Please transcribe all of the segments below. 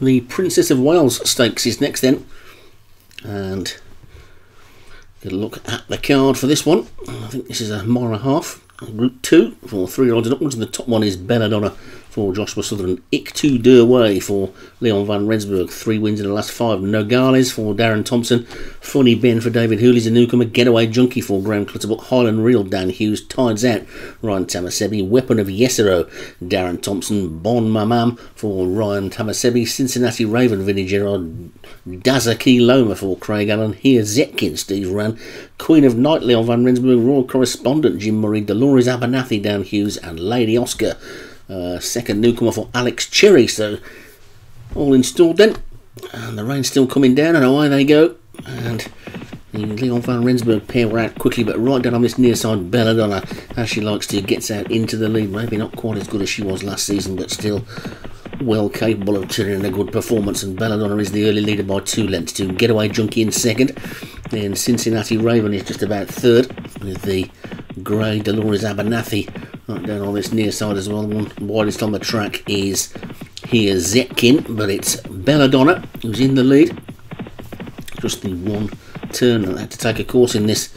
The Princess of Wales Stakes is next then. And a look at the card for this one. I think this is a mile and a half. Group 2 for three odds and upwards. And the top one is Belladonna for Joshua Sutherland. Ik to Way for Leon van Rensburg. Three wins in the last five. Nogales for Darren Thompson. Funny Ben for David Hooley's a newcomer. Getaway Junkie for Graham Clutterbuck. Highland Real Dan Hughes. Tides Out Ryan Tamasebi. Weapon of Yesero Darren Thompson. Bon Mamam for Ryan Tamasebi. Cincinnati Raven Vinnie Gerard. Dazaki Loma for Craig Allen. Here Zetkin Steve Ran. Queen of Night Leon van Rensburg. Royal Correspondent Jim Murray. Dolores Abernathy Dan Hughes. And Lady Oscar. Uh, second newcomer for Alex Cherry. So all installed then. And the rain's still coming down, and away they go. And the Leon van Rensburg pair were out quickly, but right down on this near side, Belladonna, as she likes to, gets out into the lead. Maybe not quite as good as she was last season, but still well capable of turning in a good performance. And Belladonna is the early leader by two lengths to Getaway Junkie in second. Then Cincinnati Raven is just about third with the grey Dolores Abernathy right down on this near side as well. The one widest on the track is here Zetkin, but it's Belladonna who's in the lead. Just the one turn that had to take a course in this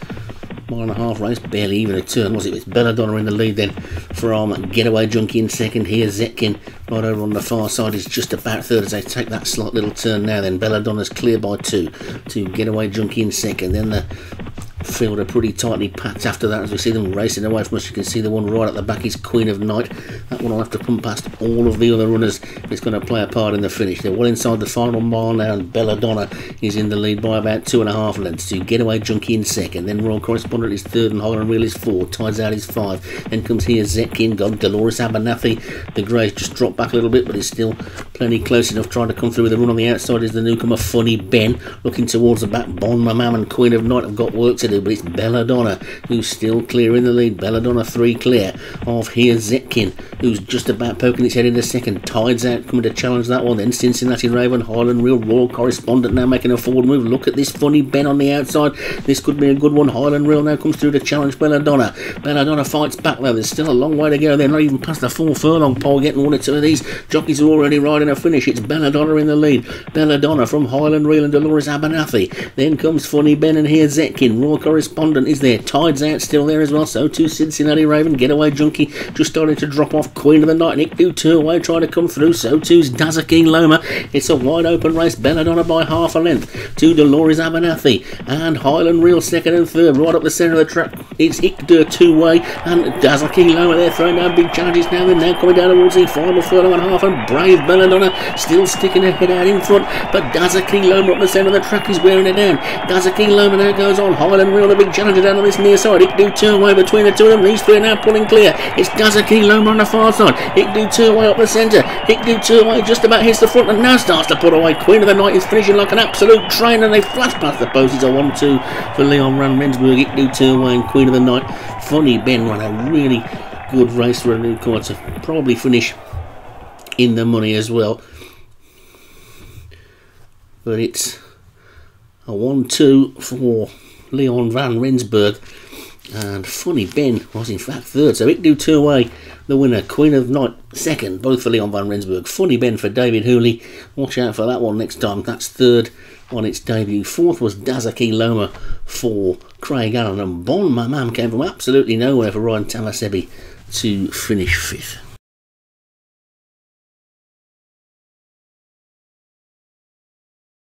mile and a half race, barely even a turn, was it? It's Belladonna in the lead then from Getaway Junkie in second. Here Zetkin right over on the far side is just about third as they take that slight little turn now. Then Belladonna's clear by two to Getaway Junkie in second. Then the field are pretty tightly packed after that as we see them racing away from us. You can see the one right at the back is Queen of Night. That one will have to come past all of the other runners. It's going to play a part in the finish. They're well inside the final mile now, and Belladonna is in the lead by about two and a half lengths. To Getaway Junkie in second. Then Royal Correspondent is third, and Holland Real is four. Tides out is five. Then comes here Zetkin, got Dolores Abernathy. The Greys just dropped back a little bit, but it's still plenty close enough. Trying to come through with a run on the outside is the newcomer Funny Ben. Looking towards the back, Bond, my Mamam and Queen of Night have got work to do, but it's Belladonna who's still clear in the lead. Belladonna three clear of here Zetkin, who's just about poking its head in the second. Tides out coming to challenge that one. Then Cincinnati Raven, Highland Real Royal Correspondent now making a forward move. Look at this funny Ben on the outside. This could be a good one. Highland Real now comes through to challenge Belladonna. Belladonna fights back though. There's still a long way to go. They're not even past the four furlong pole getting one or two of these. Jockeys are already riding a finish. It's Belladonna in the lead. Belladonna from Highland Real and Dolores Abernathy. Then comes Funny Ben and here Zetkin. Royal Correspondent is there. Tides out still there as well. So too Cincinnati Raven. Getaway Junkie just starting to drop off. Queen of the Night. Nick two away trying to come through. So too's Dazaki Loma. It's a wide open race. Belladonna by half a length to Dolores Abernathy and Highland Real second and third. Right up the centre of the track. It's Ikdur two way and Dazaki Loma. They're throwing down big charges now. They're now coming down towards the final furlong and half. And Brave Belladonna still sticking her head out in front. But Dazaki Loma up the centre of the track is wearing it down. Dazaki Loma now goes on. Highland Real, the big challenger down on this near side. It do two away between the two of them. These three are now pulling clear. It's Dazaki Loma on the far side. It do two away up the centre. It do two away just about hits the front and now starts to put away. Queen of the Night is finishing like an absolute train and they flash past the post. It's a 1 2 for Leon Van Rensburg. It do two away and Queen of the Night. Funny Ben ran a really good race for a new quarter. Probably finish in the money as well. But it's a 1 2 for Leon Van Rensburg. And Funny Ben was in fact third, so it do two away. The winner, Queen of Night, second, both for Leon Van Rensburg. Funny Ben for David Hooley. Watch out for that one next time. That's third on its debut. Fourth was Dazaki Loma for Craig Allen. And Bon Mamam came from absolutely nowhere for Ryan Tamasebi to finish fifth.